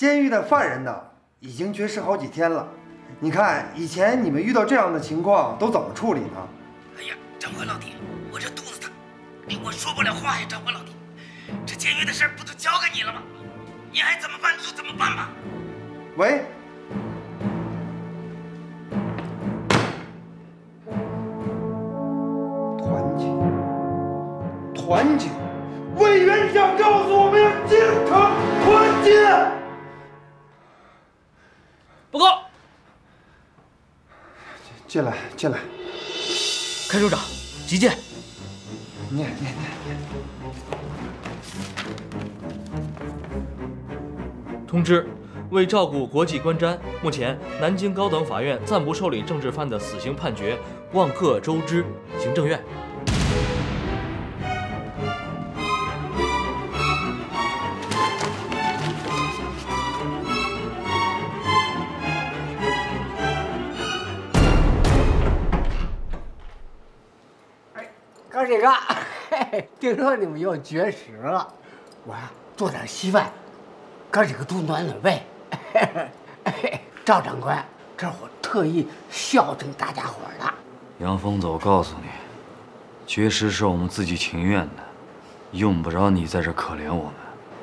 监狱的犯人呢，已经绝食好几天了。你看，以前你们遇到这样的情况都怎么处理呢？哎呀，长官老弟，我这肚子疼，哎，我说不了话呀，长官老弟，这监狱的事儿不都交给你了吗？你爱怎么办就怎么办吧。喂，团结，团结，委员长告诉我们要经常团结。报告，进来，进来，看守长，急件。念念念。通知，为照顾国际观瞻，目前南京高等法院暂不受理政治犯的死刑判决，望各周知。行政院。哥几个，听说你们又绝食了，我呀做点稀饭，哥几个都暖暖胃。赵长官，这我特意孝敬大家伙的。杨疯子，我告诉你，绝食是我们自己情愿的，用不着你在这可怜我们。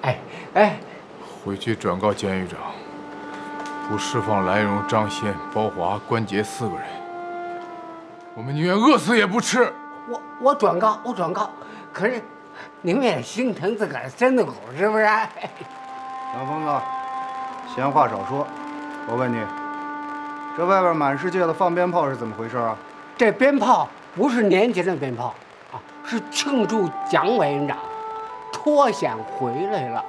哎哎，回去转告监狱长，不释放兰荣、张先、包华、关杰四个人，我们宁愿饿死也不吃。我我转告，我转告，可是你们也心疼自个儿身子骨是不是？杨疯子，闲话少说，我问你，这外边满世界的放鞭炮是怎么回事啊？这鞭炮不是年前的鞭炮啊，是庆祝蒋委员长脱险回来了。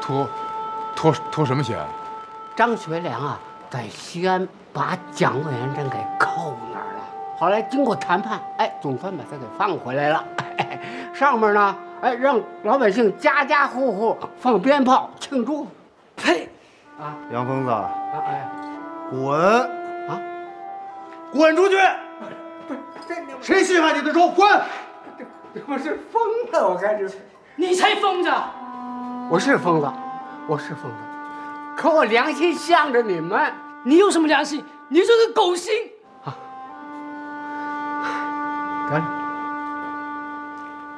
脱脱脱什么险？张学良啊，在西安把蒋委员长给扣那儿了。后来经过谈判，哎，总算把他给放回来了。上面呢，哎，让老百姓家家户户放鞭炮庆祝。呸！啊，杨疯子，啊哎，滚！啊，滚出去！不是这你谁稀罕你的猪？滚！我是疯子，我看是，你才疯子！我是疯子，我是疯子，可我良心向着你们。你有什么良心？你就是狗心！得了，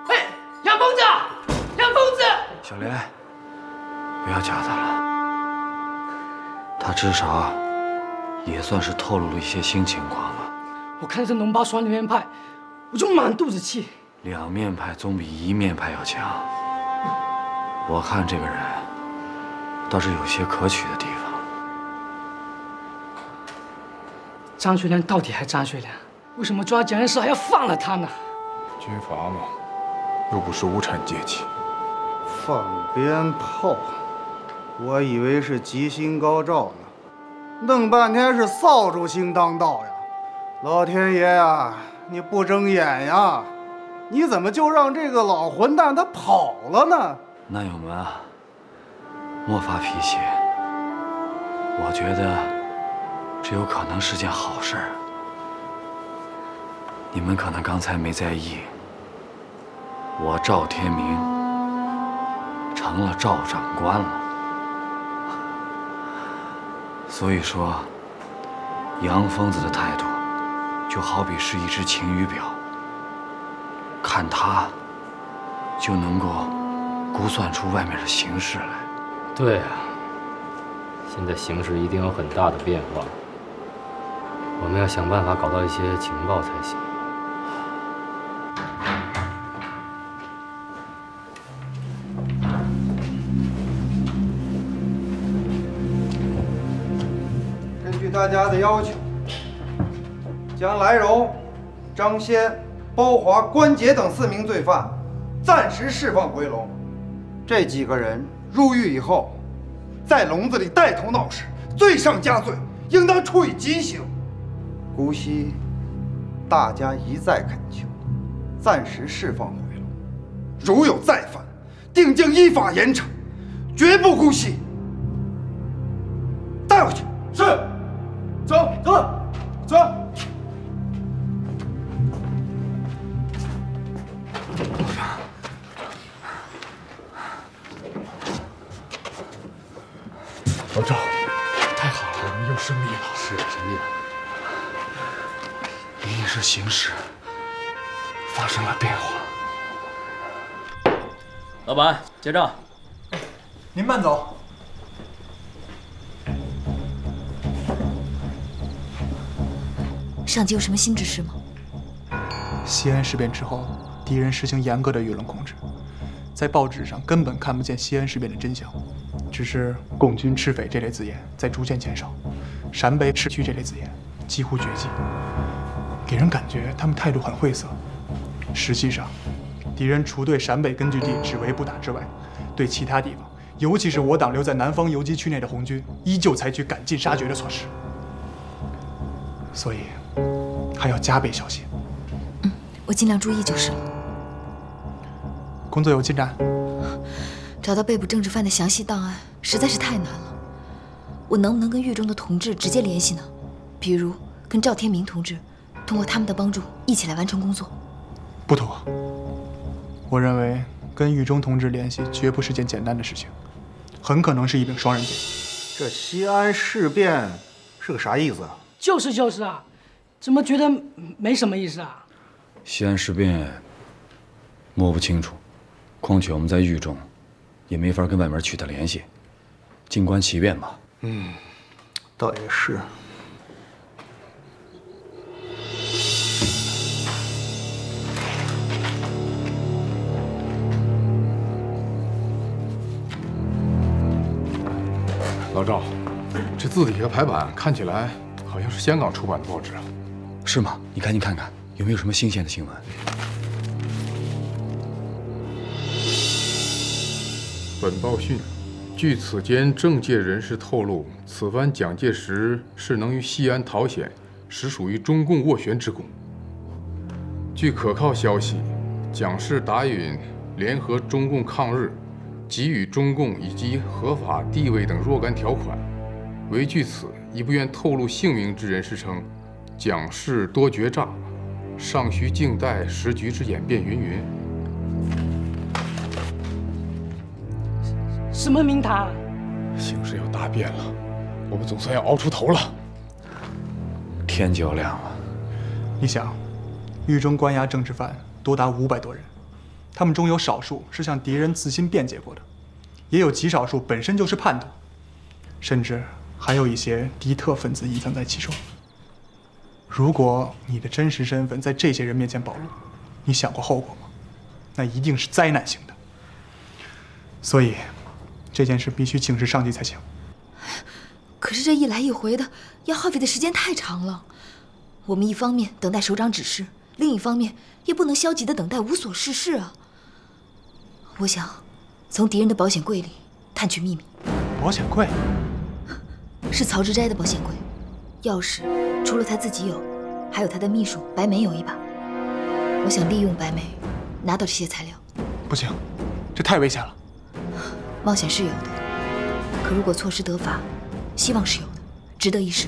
哎，杨疯子，杨疯子！小莲，不要夹他了，他至少也算是透露了一些新情况吧。我看这脓包双面派，我就满肚子气。两面派总比一面派要强。我看这个人倒是有些可取的地方。张学良到底还张学良？为什么抓蒋介石还要放了他呢？军阀嘛，又不是无产阶级。放鞭炮，我以为是吉星高照呢，弄半天是扫帚星当道呀！老天爷呀，你不睁眼呀？你怎么就让这个老混蛋他跑了呢？南友们啊，莫发脾气。我觉得这有可能是件好事儿。你们可能刚才没在意，我赵天明成了赵长官了。所以说，杨疯子的态度就好比是一只晴雨表，看他就能够估算出外面的形势来。对啊，现在形势一定有很大的变化，我们要想办法搞到一些情报才行。大家的要求，将来荣、张先、包华、关杰等四名罪犯暂时释放回笼。这几个人入狱以后，在笼子里带头闹事，罪上加罪，应当处以极刑。姑息大家一再恳求，暂时释放回笼。如有再犯，定将依法严惩，绝不姑息。发生了变化。老板，结账。您慢走。上级有什么新指示吗？西安事变之后，敌人实行严格的舆论控制，在报纸上根本看不见西安事变的真相，只是“共军赤匪”这类字眼在逐渐减少，“陕北赤区”这类字眼几乎绝迹，给人感觉他们态度很晦涩。实际上，敌人除对陕北根据地只围不打之外，对其他地方，尤其是我党留在南方游击区内的红军，依旧采取赶尽杀绝的措施。所以，还要加倍小心。嗯，我尽量注意就是了。工作有进展？找到被捕政治犯的详细档案实在是太难了。我能不能跟狱中的同志直接联系呢？比如跟赵天明同志，通过他们的帮助一起来完成工作。不妥。我认为跟狱中同志联系绝不是件简单的事情，很可能是一柄双刃剑。这西安事变是个啥意思啊？就是就是啊，怎么觉得没什么意思啊？西安事变摸不清楚，况且我们在狱中，也没法跟外面取得联系，静观其变吧。嗯，倒也是。老赵，这字体和排版看起来好像是香港出版的报纸啊。是吗？你赶紧看看有没有什么新鲜的新闻。本报讯：据此间政界人士透露，此番蒋介石是能于西安讨险，实属于中共斡旋之功。据可靠消息，蒋氏答允联合中共抗日。给予中共以及合法地位等若干条款，唯据此一不愿透露姓名之人士称，蒋氏多绝诈，尚需静待时局之演变。云云。什么名堂？形势要大变了，我们总算要熬出头了。天就要亮了。你想，狱中关押政治犯多达五百多人。他们中有少数是向敌人自新辩解过的，也有极少数本身就是叛徒，甚至还有一些敌特分子隐藏在其中。如果你的真实身份在这些人面前暴露，你想过后果吗？那一定是灾难性的。所以，这件事必须请示上级才行。可是这一来一回的，要耗费的时间太长了。我们一方面等待首长指示，另一方面也不能消极的等待无所事事啊。我想从敌人的保险柜里探取秘密。保险柜是曹志斋的保险柜，钥匙除了他自己有，还有他的秘书白梅有一把。我想利用白梅拿到这些材料。不行，这太危险了。冒险是有的，可如果错失得法，希望是有的，值得一试。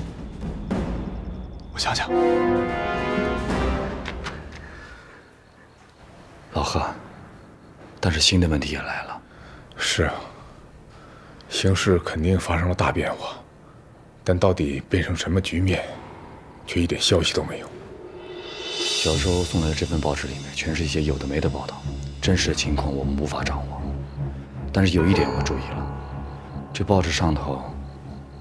我想想。老贺。但是新的问题也来了。是啊，形势肯定发生了大变化，但到底变成什么局面，却一点消息都没有。小周送来的这份报纸里面，全是一些有的没的报道，真实的情况我们无法掌握。但是有一点我注意了，这报纸上头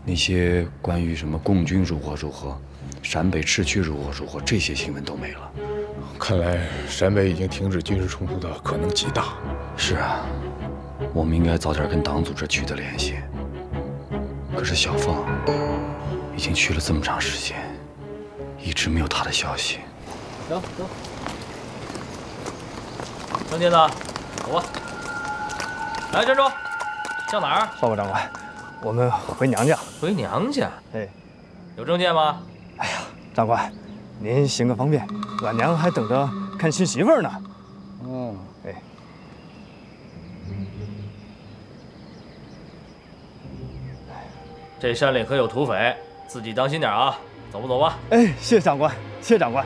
那些关于什么共军如何如何，陕北赤区如何如何这些新闻都没了。看来陕北已经停止军事冲突的可能极大。是啊，我们应该早点跟党组织取得联系。可是小凤已经去了这么长时间，一直没有她的消息。走走，张金子，走吧。来，站住！向哪儿？报告长官，我们回娘家。回娘家？哎，有证件吗？哎呀，长官。您行个方便，俺娘还等着看新媳妇呢。嗯，哎，这山里可有土匪，自己当心点啊！走吧走吧？哎，谢长官，谢长官。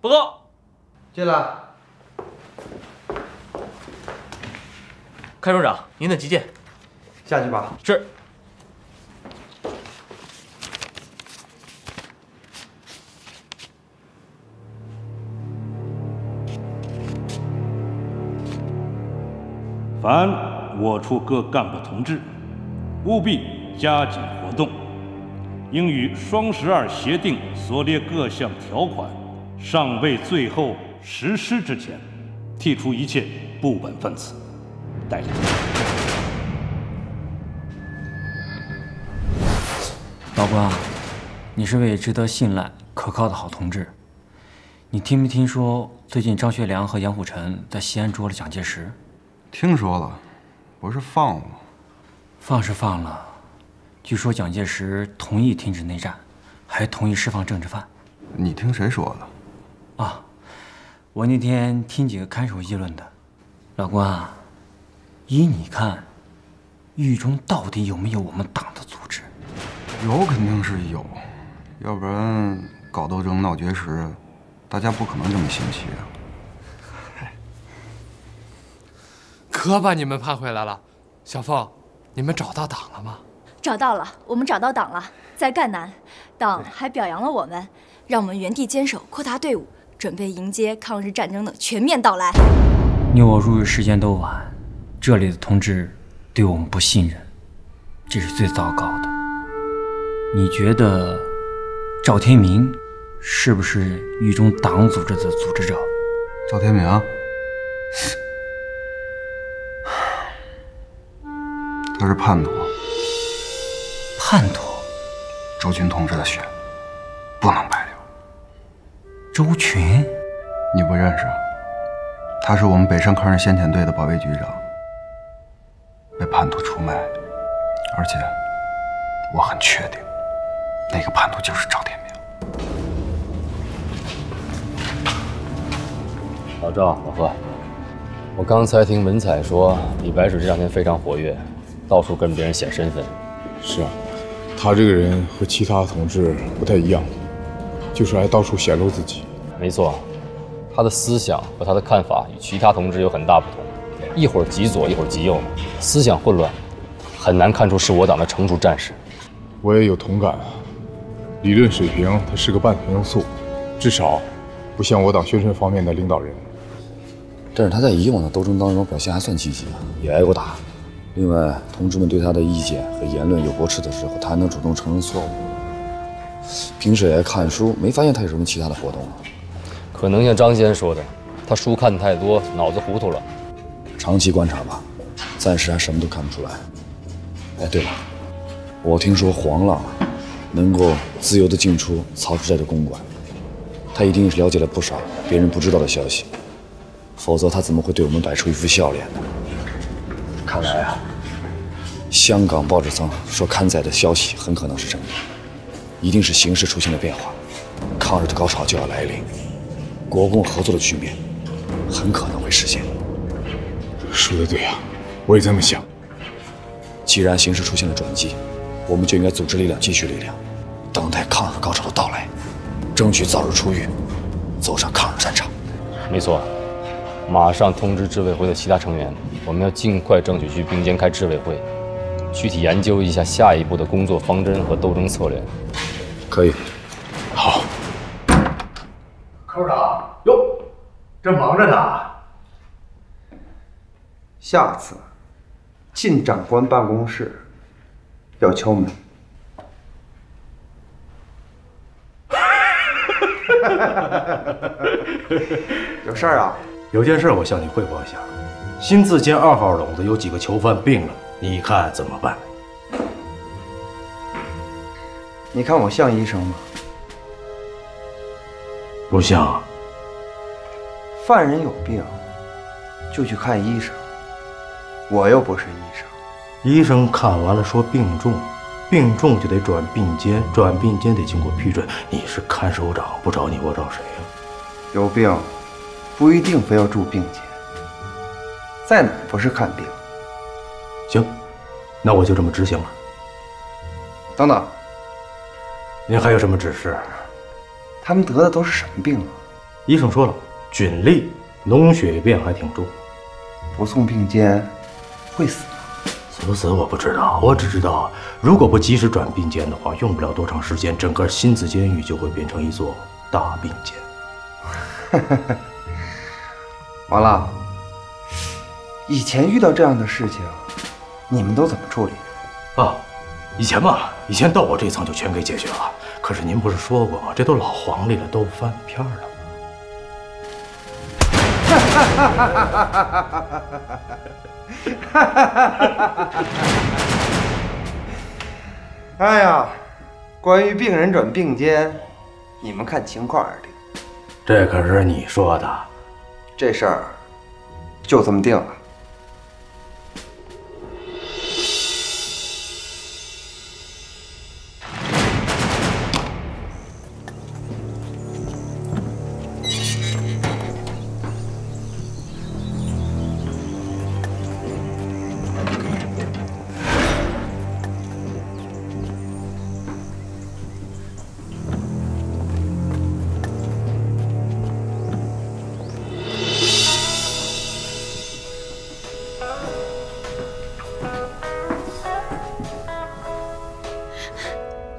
报告，进来。开署长，您的急件。下去吧。是。凡我处各干部同志，务必加紧活动，应与双十二协定所列各项条款尚未最后实施之前，剔除一切不本分子。老关，你是位值得信赖、可靠的好同志。你听没听说最近张学良和杨虎城在西安捉了蒋介石？听说了，不是放了吗？放是放了，据说蒋介石同意停止内战，还同意释放政治犯。你听谁说的？啊，我那天听几个看守议论的。老关啊，依你看，狱中到底有没有我们党的组织？有肯定是有，要不然搞斗争闹绝食，大家不可能这么心齐啊。可把你们盼回来了，小凤，你们找到党了吗？找到了，我们找到党了，在赣南，党还表扬了我们，让我们原地坚守，扩大队伍，准备迎接抗日战争的全面到来。你我入狱时间都晚，这里的同志对我们不信任，这是最糟糕的。你觉得赵天明是不是狱中党组织的组织者？赵天明。他是叛徒，叛徒，周群同志的血不能白流。周群，你不认识？他是我们北上抗日先遣队的保卫局长，且我很确定，那个叛徒就是赵天明。老赵，老贺，我刚才听文采说，李白水这两天非常活跃。到处跟别人显身份，是啊，他这个人和其他同志不太一样，就是爱到处显露自己。没错，他的思想和他的看法与其他同志有很大不同，一会儿极左，一会儿极右，思想混乱，很难看出是我党的成熟战士。我也有同感，理论水平他是个半瓶醋，至少不像我党宣传方面的领导人。但是他在以往的斗争当中表现还算积极，也挨过打。另外，同志们对他的意见和言论有驳斥的时候，他还能主动承认错误。平时也爱看书，没发现他有什么其他的活动。可能像张先生说的，他书看的太多，脑子糊涂了。长期观察吧，暂时还什么都看不出来。哎，对了，我听说黄浪能够自由地进出曹志寨的公馆，他一定是了解了不少别人不知道的消息，否则他怎么会对我们摆出一副笑脸呢？看来啊。香港报纸上说刊载的消息很可能是真的，一定是形势出现了变化，抗日的高潮就要来临，国共合作的局面很可能会实现。说的对啊，我也这么想。既然形势出现了转机，我们就应该组织力量，积蓄力量，等待抗日高潮的到来，争取早日出狱，走上抗日战场。没错，马上通知执委会的其他成员，我们要尽快争取去并肩开执委会。具体研究一下下一步的工作方针和斗争策略，可以。好。科长，哟，正忙着呢。下次进长官办公室要敲门。有事儿啊？有件事我向你汇报一下，新自监二号笼子有几个囚犯病了。你看怎么办？你看我像医生吗？不像。犯人有病，就去看医生。我又不是医生。医生看完了说病重，病重就得转病监，转病监得经过批准。你是看守长，不找你我找谁呀？有病，不一定非要住病监。在哪不是看病？行，那我就这么执行了。等等，您还有什么指示？他们得的都是什么病啊？医生说了，菌痢、脓血便还挺重，不送病监会死吗？死不死我不知道，我只知道，如果不及时转病间的话，用不了多长时间，整个新子监狱就会变成一座大病间。王浪，以前遇到这样的事情，你们都怎么处理？啊，以前嘛，以前到我这层就全给解决了。可是您不是说过吗？这都老黄历了，都翻篇了。哎呀，关于病人转病间，你们看情况而定。这可是你说的，这事儿就这么定了。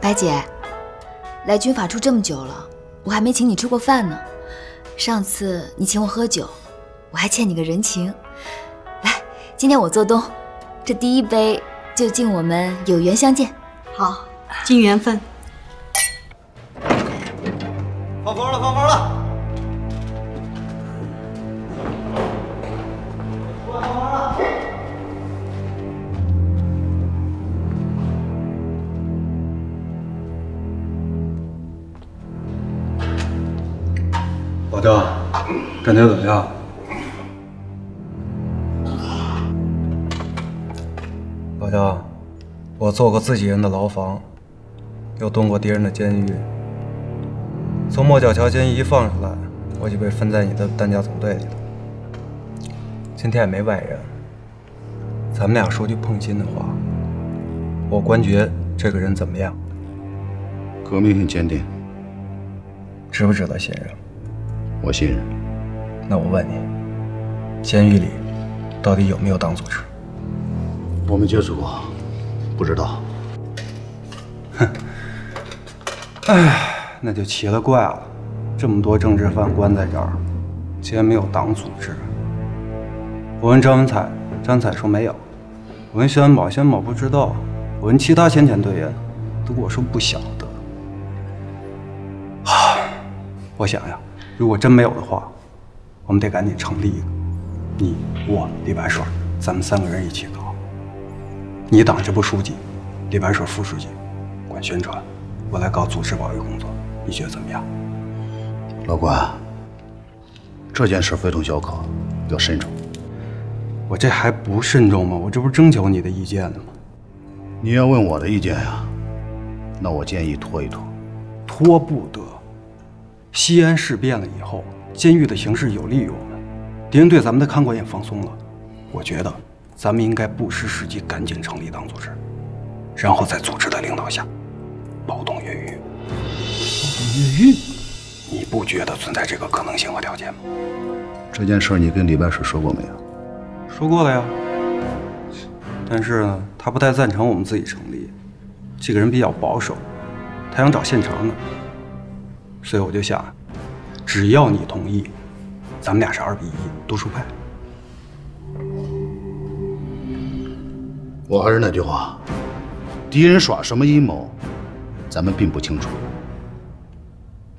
白姐，来军法处这么久了，我还没请你吃过饭呢。上次你请我喝酒，我还欠你个人情。来，今天我做东，这第一杯就敬我们有缘相见。好，敬缘分。觉怎么样？老赵，我做过自己人的牢房，又蹲过敌人的监狱。从莫角桥监狱一放出来，我就被分在你的担架总队里了。今天也没外人，咱们俩说句碰心的话，我官爵这个人怎么样？革命性坚定，值不值得信任？我信任。那我问你，监狱里到底有没有党组织？我没接触过，不知道。哼，哎，那就奇了怪了，这么多政治犯关在这儿，竟然没有党组织。我问张文彩，张文彩说没有；我问薛元宝，薛元宝不知道；我问其他先遣队员，都跟我说不晓得。啊，我想呀，如果真没有的话，我们得赶紧成立一个，你、我、李白水，咱们三个人一起搞。你党支部书记，李白水副书记，管宣传，我来搞组织保卫工作，你觉得怎么样？老关，这件事非同小可，要慎重。我这还不慎重吗？我这不是征求你的意见呢吗？你要问我的意见呀，那我建议拖一拖。拖不得。西安事变了以后，监狱的形势有利于我们，敌人对咱们的看管也放松了。我觉得咱们应该不失时机，赶紧成立党组织，然后在组织的领导下，暴动越狱。暴动越狱？你不觉得存在这个可能性和条件吗？这件事你跟李白水说过没有？说过了呀。但是呢，他不太赞成我们自己成立，这个人比较保守，他想找现成的。所以我就想，只要你同意，咱们俩是二比一多数派。我还是那句话，敌人耍什么阴谋，咱们并不清楚。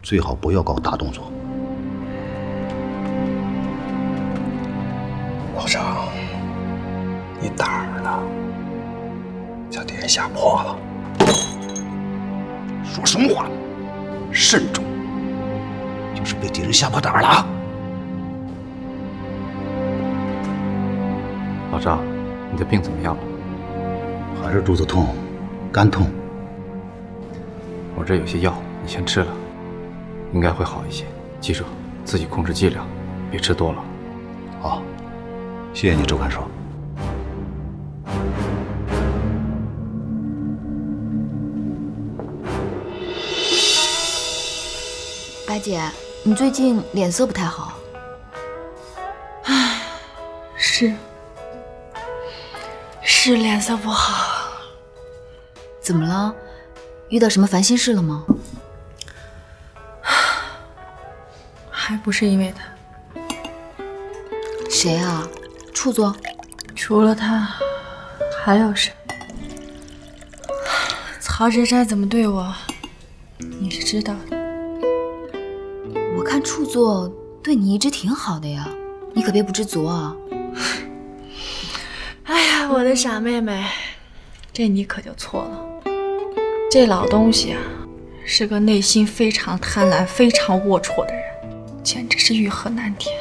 最好不要搞大动作。老张，你胆儿呢？叫敌人吓破了。说什么话呢？慎重，就是被敌人吓破胆儿了。老赵，你的病怎么样了？还是肚子痛，肝痛。我这有些药，你先吃了，应该会好一些。记住，自己控制剂量，别吃多了。好，谢谢你，周看守。姐，你最近脸色不太好。唉，是，是。是脸色不好。怎么了？遇到什么烦心事了吗？还不是因为他。谁啊？处座？除了他，还有谁？曹植斋怎么对我，你是知道的。处座对你一直挺好的呀，你可别不知足啊。哎呀，我的傻妹妹，这你可就错了。这老东西啊，是个内心非常贪婪、非常龌龊的人，简直是欲壑难填。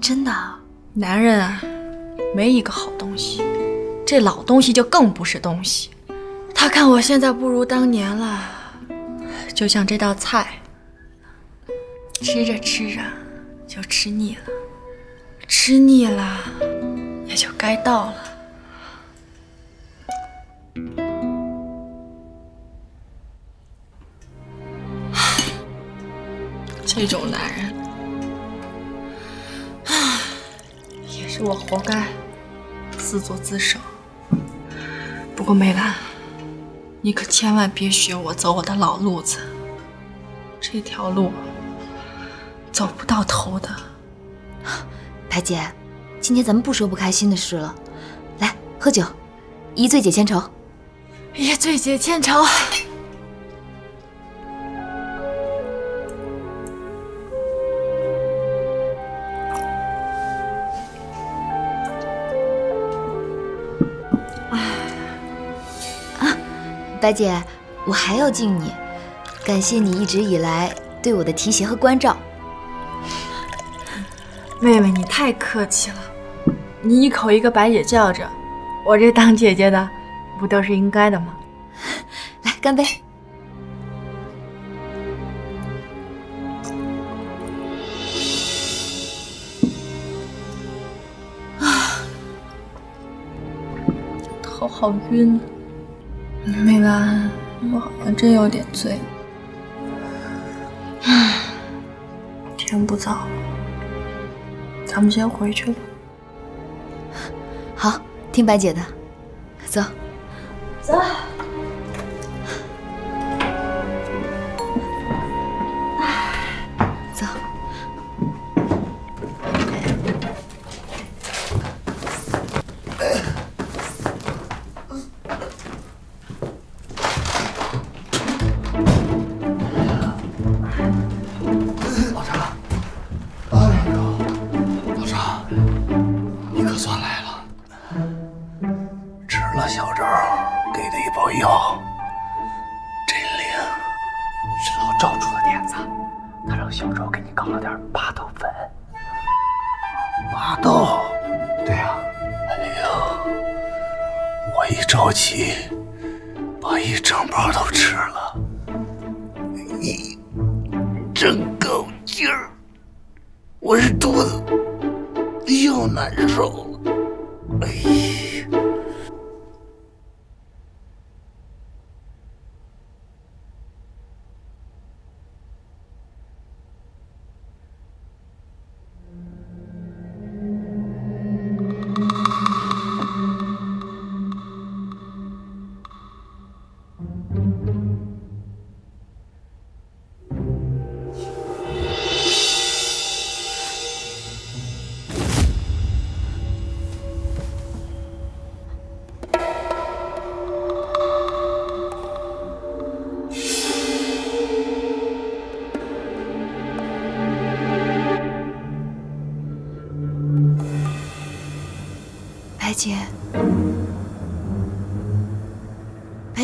真的？男人啊，没一个好东西。这老东西就更不是东西。他看我现在不如当年了，就像这道菜，吃着吃着就吃腻了，吃腻了也就该到了。这种男人，啊，也是我活该，自作自受。不过梅兰，你可千万别学我走我的老路子，这条路走不到头的。白姐，今天咱们不说不开心的事了，来喝酒，一醉解千愁。一醉解千愁。白姐，我还要敬你，感谢你一直以来对我的提携和关照。妹妹，你太客气了，你一口一个白姐叫着，我这当姐姐的，不都是应该的吗？来，干杯！啊，头好晕啊！梅兰，我好像真有点醉。唉，天不早了，咱们先回去吧。好，听白姐的，走。走。走。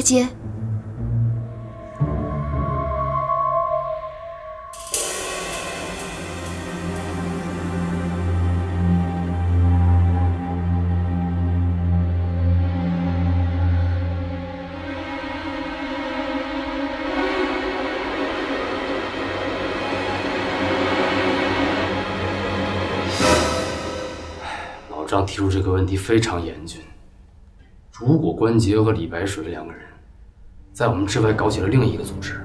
姐，老张提出这个问题非常严峻。如果关杰和李白水两个人在我们之外搞起了另一个组织，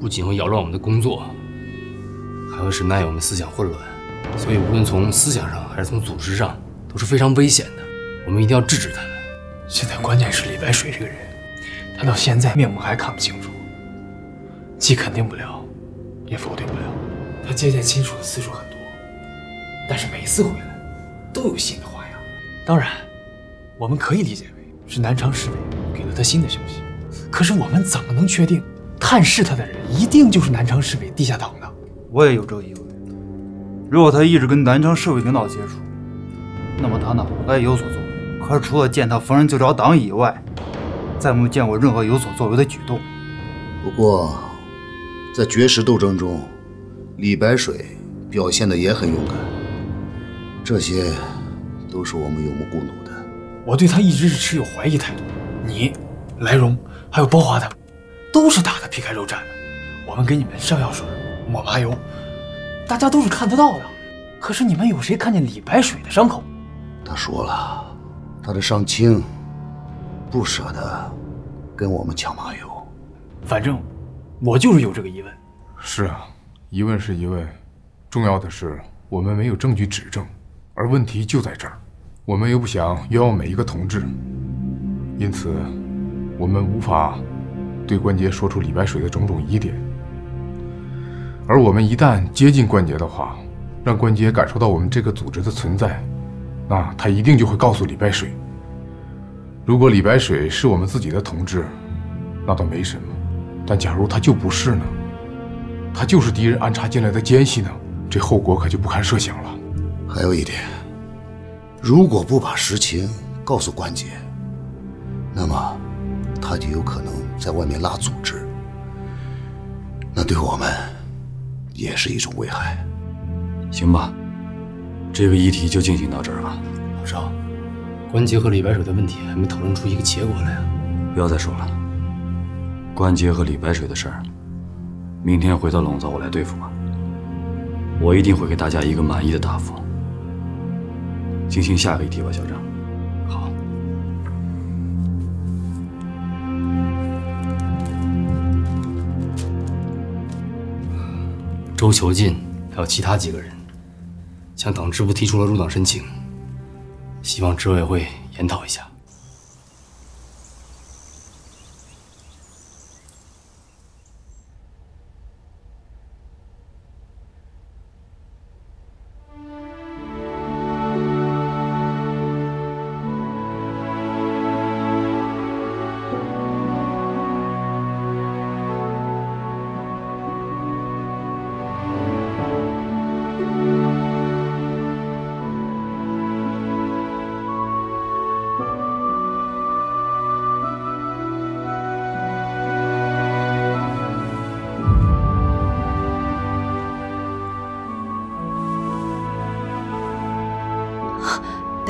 不仅会扰乱我们的工作，还会使奈我们思想混乱。所以，无论从思想上还是从组织上，都是非常危险的。我们一定要制止他们。现在关键是李白水这个人，他到现在面目还看不清楚，既肯定不了，也否定不了。他接见亲属的次数很多，但是每次回来都有新的花样。当然，我们可以理解为是南昌市委给了他新的消息。可是我们怎么能确定探视他的人一定就是南昌市委地下党呢？我也有这个疑问。如果他一直跟南昌市委领导接触，那么他呢该有所作为。可是除了见他逢人就找党以外，再没见过任何有所作为的举动。不过，在绝食斗争中，李白水表现的也很勇敢，这些都是我们有目共睹的。我对他一直是持有怀疑态度。你、来荣还有包华他们，都是打的皮开肉绽的。我们给你们上药水、抹麻油，大家都是看得到的。可是你们有谁看见李白水的伤口？他说了，他的伤轻，不舍得跟我们抢麻油。反正我就是有这个疑问。是啊，疑问是疑问，重要的是我们没有证据指证，而问题就在这儿。我们又不想冤枉每一个同志，因此我们无法对关杰说出李白水的种种疑点。而我们一旦接近关杰的话，让关杰感受到我们这个组织的存在，那他一定就会告诉李白水。如果李白水是我们自己的同志，那倒没什么。但假如他就不是呢？他就是敌人安插进来的奸细呢？这后果可就不堪设想了。还有一点，如果不把实情告诉关杰，那么他就有可能在外面拉组织，那对我们也是一种危害。行吧，这个议题就进行到这儿吧。老赵，关杰和李白水的问题还没讨论出一个结果来呀！不要再说了。关杰和李白水的事儿，明天回到陇造我来对付吧。我一定会给大家一个满意的答复。进行下一个议题吧，校长。周求进还有其他几个人，向党支部提出了入党申请，希望执委会研讨一下。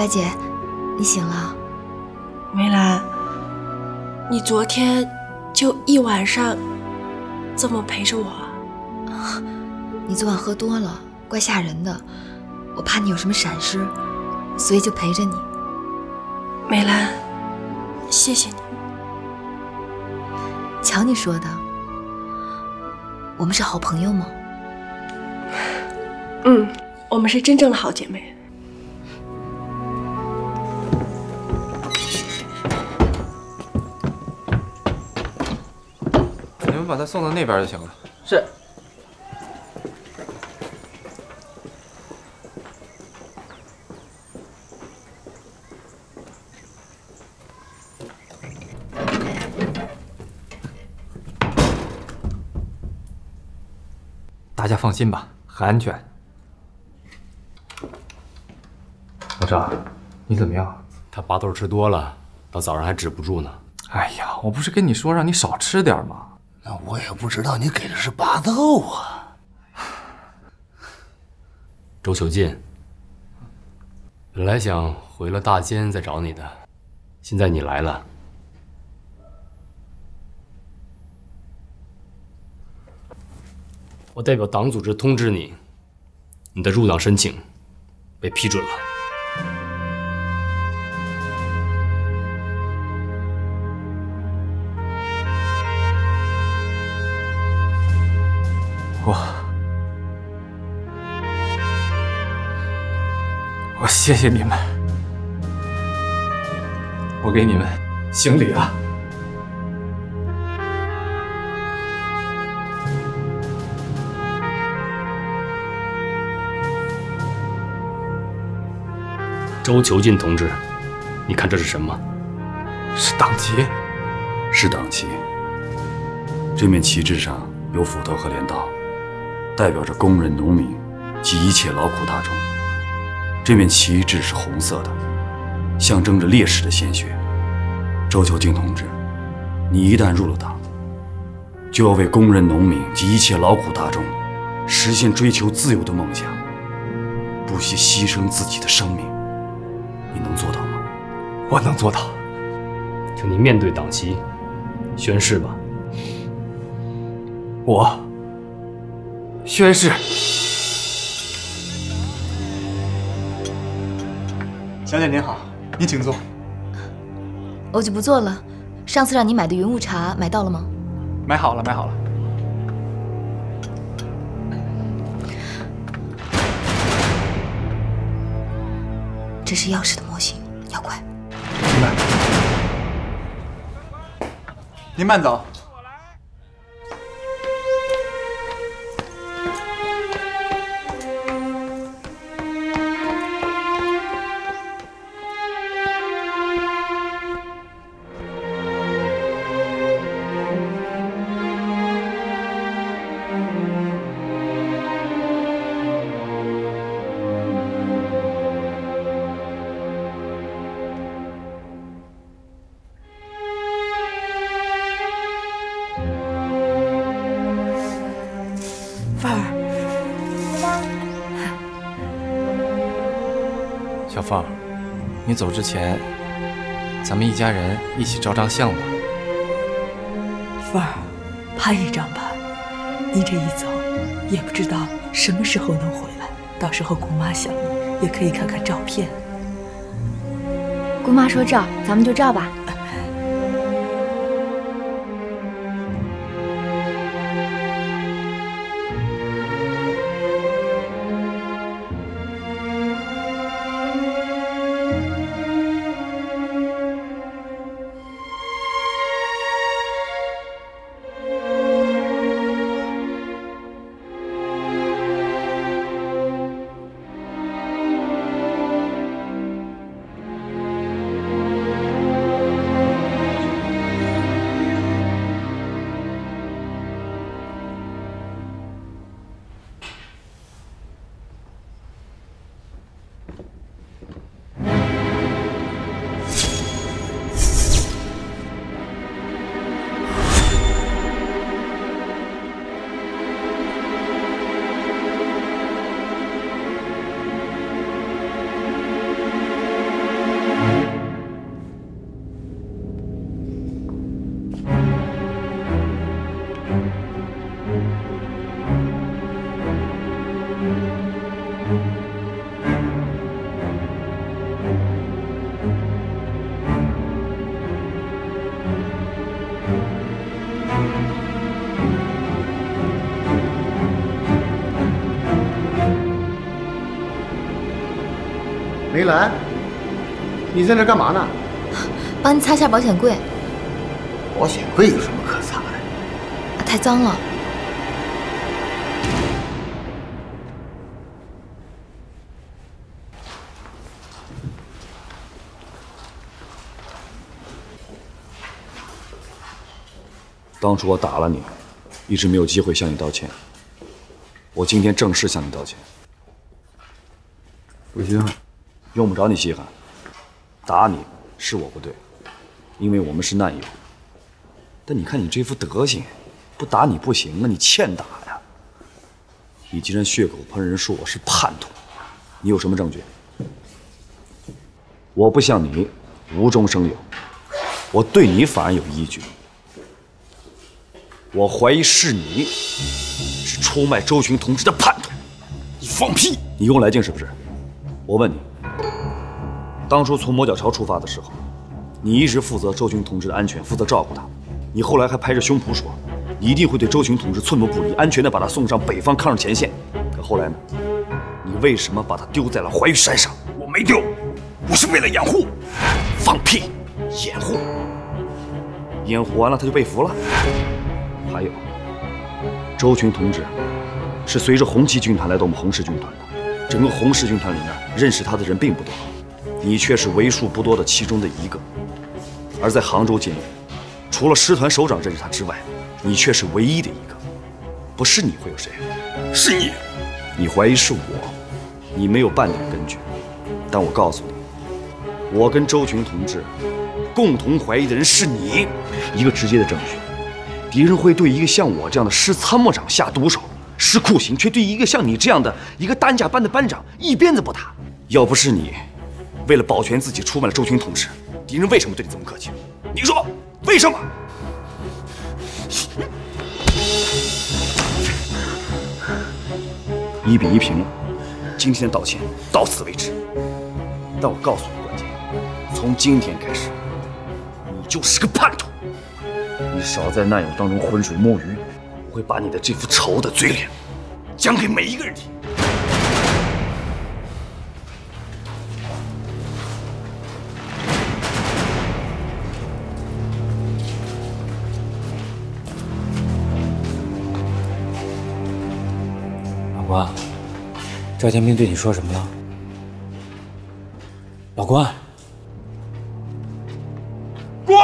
白姐，你醒了。梅兰，你昨天就一晚上这么陪着我？你昨晚喝多了，怪吓人的，我怕你有什么闪失，所以就陪着你。梅兰，谢谢你。瞧你说的，我们是好朋友吗？嗯，我们是真正的好姐妹。把他送到那边就行了。是。大家放心吧，很安全。老赵，你怎么样？他拔豆吃多了，到早上还止不住呢。哎呀，我不是跟你说让你少吃点吗？那我也不知道你给的是拔豆啊。周囚禁，本来想回了大监再找你的，现在你来了，我代表党组织通知你，你的入党申请被批准了。我，我谢谢你们。我给你们行礼了。周求进同志，你看这是什么？是党旗，是党旗。这面旗帜上有斧头和镰刀，代表着工人、农民及一切劳苦大众。这面旗帜是红色的，象征着烈士的鲜血。周囚禁同志，你一旦入了党，就要为工人、农民及一切劳苦大众实现追求自由的梦想，不惜牺牲自己的生命。你能做到吗？我能做到。请你面对党旗，宣誓吧。我宣誓。小姐您好，您请坐。我就不坐了。上次让你买的云雾茶买到了吗？买好了，买好了。这是钥匙的模型，要快。明白。您慢走。你走之前，咱们一家人一起照张相吧。凤儿，拍一张吧。你这一走，也不知道什么时候能回来。到时候姑妈想你，也可以看看照片。姑妈说照，咱们就照吧。梅兰，你在那干嘛呢？帮你擦下保险柜，保险柜有什么可擦的？太脏了。当初我打了你，一直没有机会向你道歉。我今天正式向你道歉。不行，用不着你稀罕。打你是我不对，因为我们是难友。但你看你这副德行，不打你不行啊！你欠打呀！你竟然血口喷人，说我是叛徒，你有什么证据？我不像你无中生有，我对你反而有依据。我怀疑是你是出卖周群同志的叛徒。你放屁！你用来劲是不是？我问你，当初从魔角巢出发的时候，你一直负责周群同志的安全，负责照顾他。你后来还拍着胸脯说，你一定会对周群同志寸步不离，安全的把他送上北方抗日前线。可后来呢？你为什么把他丢在了怀玉山上？我没丢，我是为了掩护。放屁！掩护，掩护完了他就被俘了。还有，周群同志是随着红旗军团来到我们红十军团的，整个红十军团里面认识他的人并不多，你却是为数不多的其中的一个。而在杭州监狱，除了师团首长认识他之外，你却是唯一的一个。不是你会有谁？是你。你怀疑是我，你没有半点根据。但我告诉你，我跟周群同志共同怀疑的人是你。一个直接的证据，敌人会对一个像我这样的师参谋长下毒手、施酷刑，却对一个像你这样的一个担架班的班长一鞭子不打。要不是你为了保全自己出卖了周群同志，敌人为什么对你这么客气？你说为什么？一比一平了，今天的道歉到此为止。但我告诉你关键，从今天开始，你就是个叛徒。你少在难友当中浑水摸鱼，我会把你的这副丑的嘴脸讲给每一个人听。赵建兵对你说什么了？老关，滚！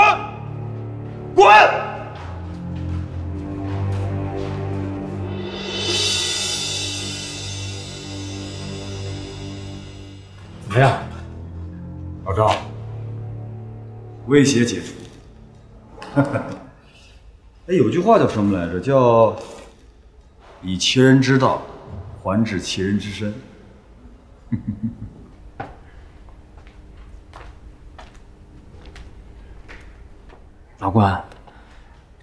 滚！怎么样，老赵？威胁解除。哎，有句话叫什么来着？叫“以其人之道，还治其人之身”。老关，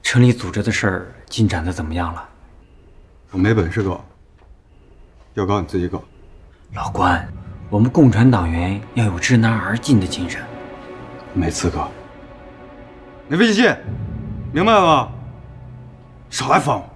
城里组织的事儿进展的怎么样了？我没本事搞，要搞你自己搞。老关，我们共产党员要有知难而进的精神。没资格，没威信，明白了吗？少来烦我！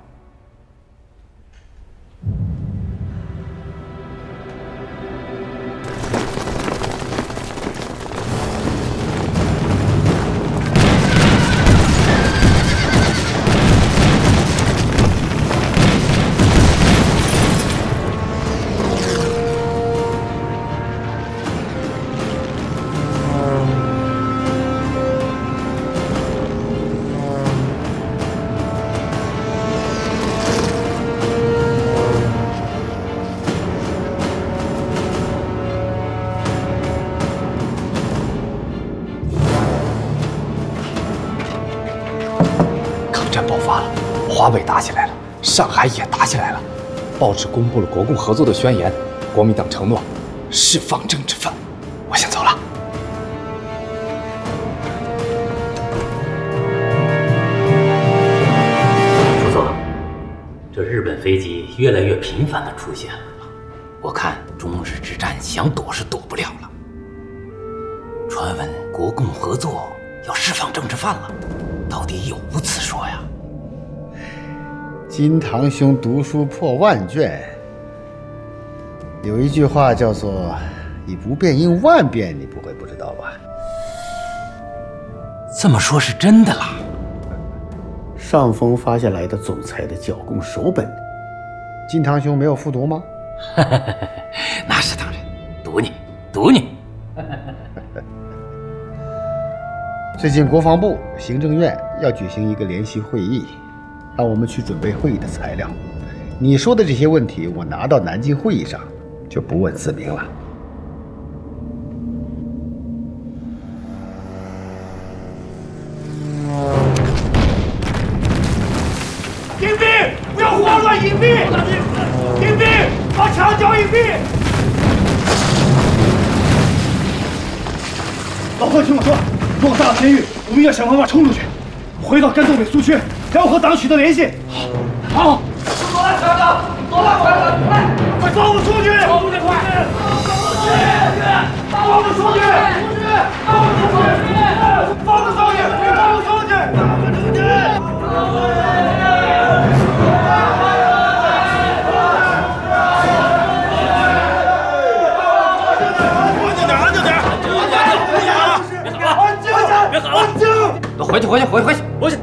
上海也打起来了，报纸公布了国共合作的宣言，国民党承诺释放政治犯。我先走了。副总，这日本飞机越来越频繁的出现了金堂兄读书破万卷，有一句话叫做“以不变应万变”，你不会不知道吧？这么说，是真的啦。上峰发下来的总裁的剿共手本，金堂兄没有复读吗？那是当然，读你，读你。最近国防部、行政院要举行一个联席会议，让我们去准备会议的材料。你说的这些问题，我拿到南京会议上就不问自明了。隐蔽，不要慌乱，隐蔽！隐蔽，把墙角隐蔽！老贺，听我说，如果炸了监狱，我们要想办法冲出去，回到甘东北苏区，然后和党取得联系。好，好。走了，强子，走了，快点，快，快放我出去！放我们快！放我出去！放我出去！放我出去！放我出去！放我出去！放我们出去！安静点，安静点，安静，不行了，别喊了，别喊了，别喊回去，回回去，回去。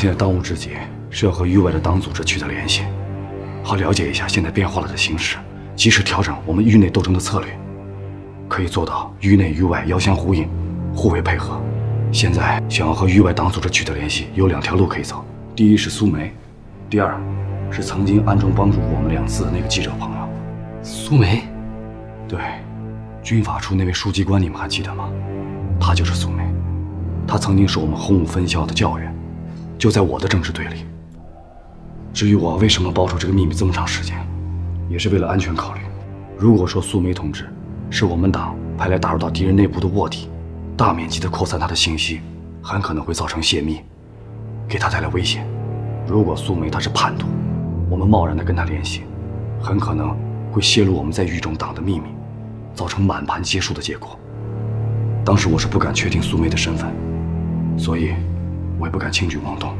现在当务之急是要和域外的党组织取得联系，好了解一下现在变化了的形势，及时调整我们域内斗争的策略，可以做到域内域外遥相呼应，互为配合。现在想要和域外党组织取得联系，有两条路可以走：第一是苏梅，第二是曾经暗中帮助过我们两次的那个记者朋友。苏梅，对，军法处那位书记官，你们还记得吗？他就是苏梅。他曾经是我们红五分校的教员，就在我的政治队里。至于我为什么保守这个秘密这么长时间，也是为了安全考虑。如果说苏梅同志是我们党派来打入到敌人内部的卧底，大面积的扩散他的信息，很可能会造成泄密，给他带来危险。如果苏梅他是叛徒，我们贸然的跟他联系，很可能会泄露我们在狱中党的秘密，造成满盘皆输的结果。当时我是不敢确定苏梅的身份。所以，我也不敢轻举妄动。